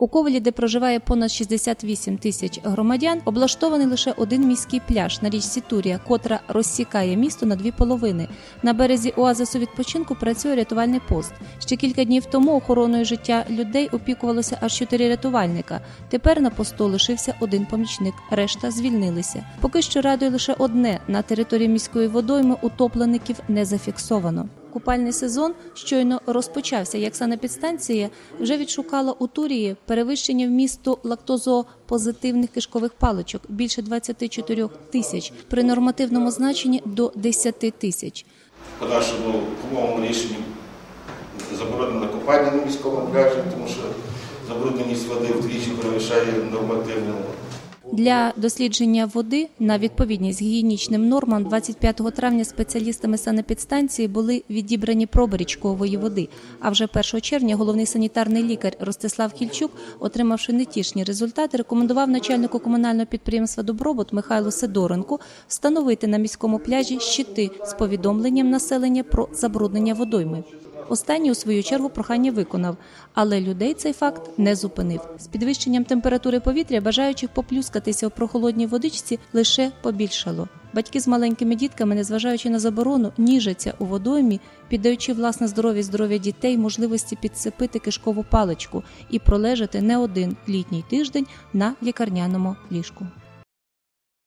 У Ковелі, де проживає понад 68 тисяч громадян, облаштований лише один міський пляж на річці Турія, котра розсікає місто на дві половини. На березі оазису відпочинку працює рятувальний пост. Ще кілька днів тому охороною життя людей опікувалося аж чотири рятувальника. Тепер на посту лишився один помічник, решта звільнилися. Поки що радує лише одне: на території міської водойми утоплеників не зафіксовано. Купальний сезон щойно розпочався, як санепідстанція вже відшукала у Турії перевищення вмісту лактозопозитивних кишкових паличок більше 24 тисяч, при нормативному значенні до 10 тисяч. по нашому умовному рішенню заборонено купання на міському пляжі, тому що забрудненість води вдвічі перевищає нормативну. Для дослідження води на відповідність гігієнічним нормам 25 травня спеціалістами санепідстанції були відібрані проби річкової води. А вже 1 червня головний санітарний лікар Ростислав Кільчук, отримавши нетішні результати, рекомендував начальнику комунального підприємства Добробут Михайлу Сидоренку встановити на міському пляжі щити з повідомленням населення про забруднення водойми. Останній у свою чергу прохання виконав, але людей цей факт не зупинив. З підвищенням температури повітря бажаючих поплюскатися у прохолодній водичці лише побільшало. Батьки з маленькими дітками, незважаючи на заборону, ніжаться у водоймі, піддаючи власне здоров'я здоров'я дітей можливості підсипити кишкову паличку і пролежати не один літній тиждень на лікарняному ліжку.